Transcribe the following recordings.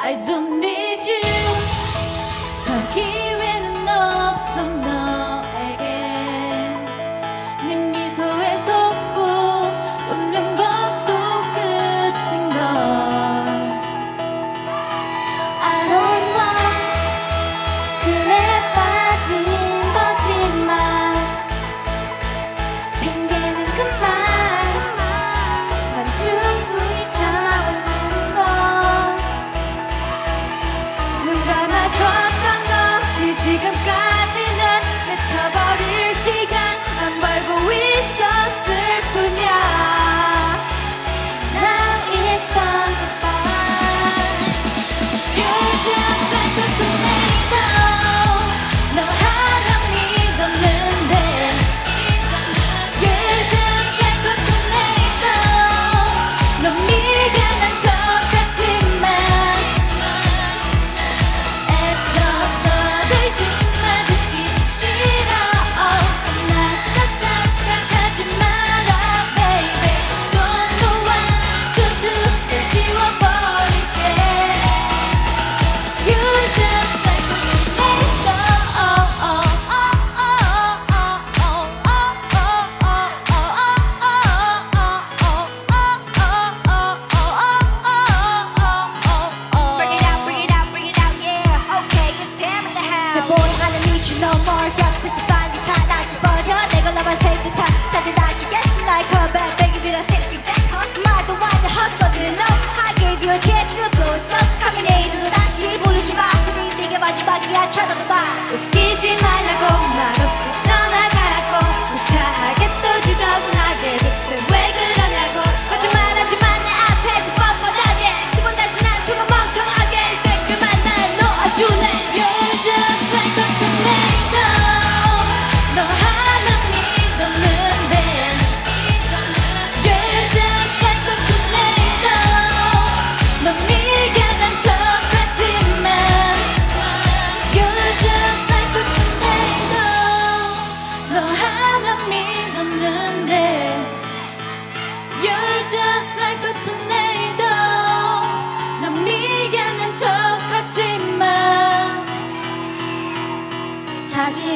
I don't need you.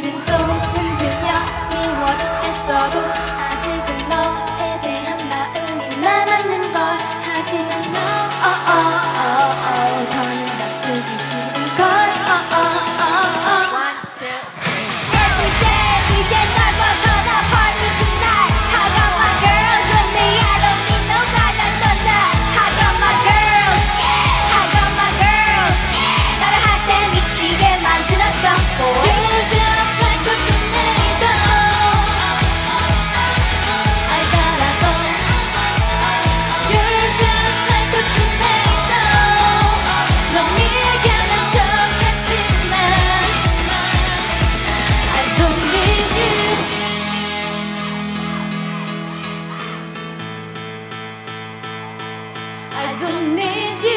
didn't. I don't need you.